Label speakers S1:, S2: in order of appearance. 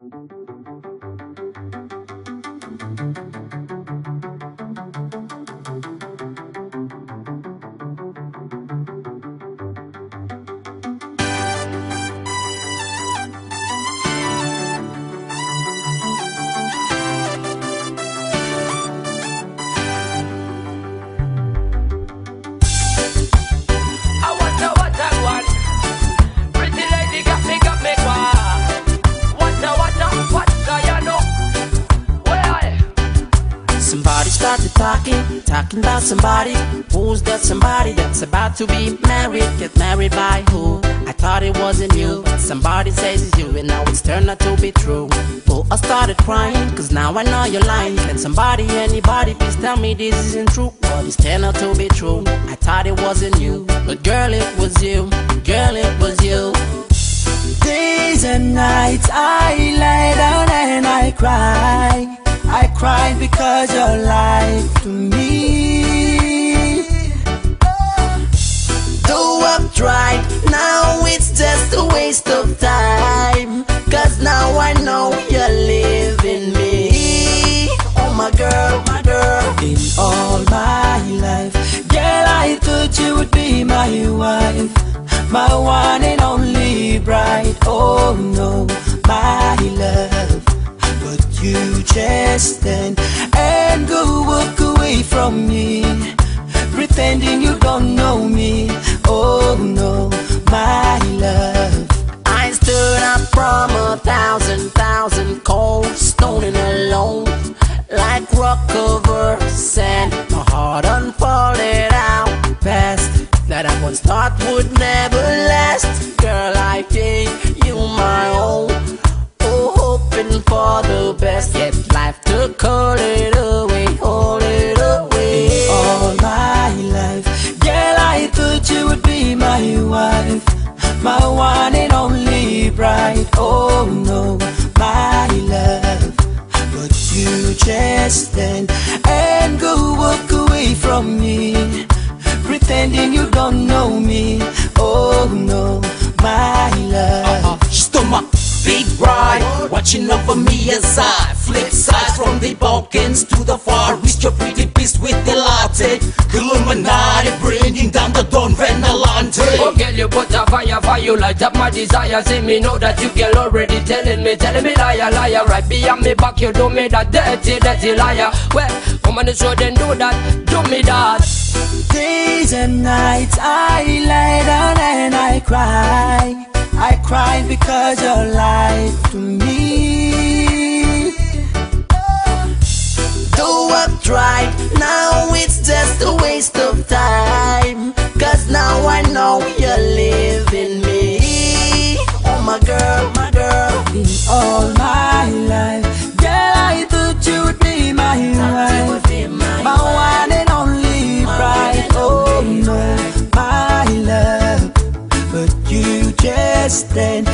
S1: Thank you. Talking about somebody. Who's that somebody that's about to be married? Get married by who? I thought it wasn't you, but somebody says it's you, and now it's turned out to be true. Oh, I started crying, cause now I know you're lying. Can somebody, anybody, please tell me this isn't true? But it's turned out to be true. I thought it wasn't you, but girl, it was you. Girl, it was you.
S2: Days and nights I lie down and I cry. I cry because you're life Thought you would be my wife. My one and only bride. Oh no, my love but you just stand and go walk away from me Pretending you don't know me Oh no, my love
S1: I stood up from a thousand, thousand Thought would never last. Girl, I gave you my own oh, hoping for the best, yet life took hold it away, hold it away.
S2: All my life, girl, I thought you would be my wife, my one and only bride. Oh no, my love, but you just stand pretending you don't know me. Oh no, my love. Uh
S3: -uh, stomach big ride Watching over me as I flip sides from the Balkans to the far east. Your pretty beast with the latte. Illuminati bringing
S4: you put a fire fire you light up my desire. See me know that you girl already telling me Telling me liar liar. Right behind me back You do me that dirty dirty liar. Well come on the show then do that Do me that.
S2: Days and nights I lay down and I cry. I cry because you're life to me. All my life, girl, I thought you would be my wife. My one and only bride. Oh, no, my love But you just stand